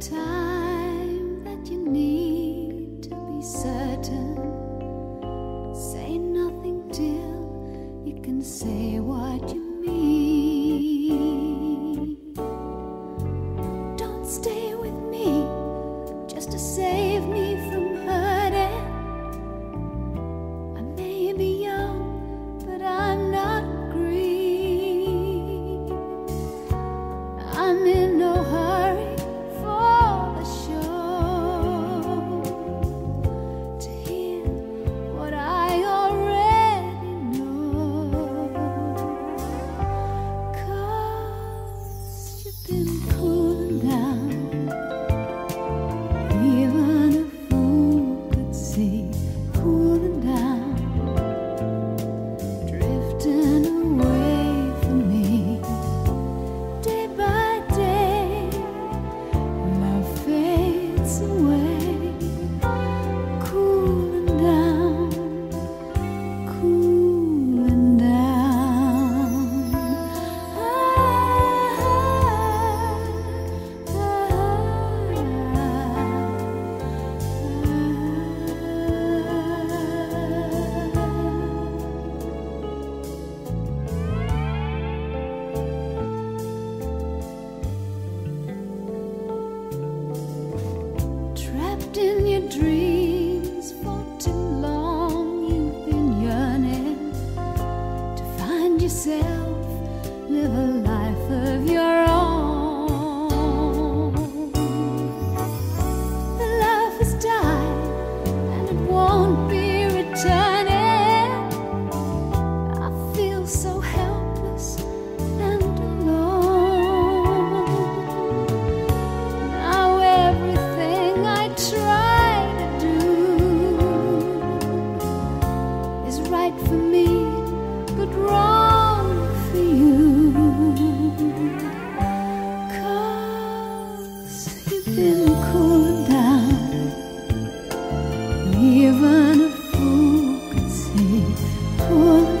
time that you need to be certain. Say nothing till you can say what you mean. Don't stay with me just to save me from hurting. I may be young. cooling down. even a fool could say,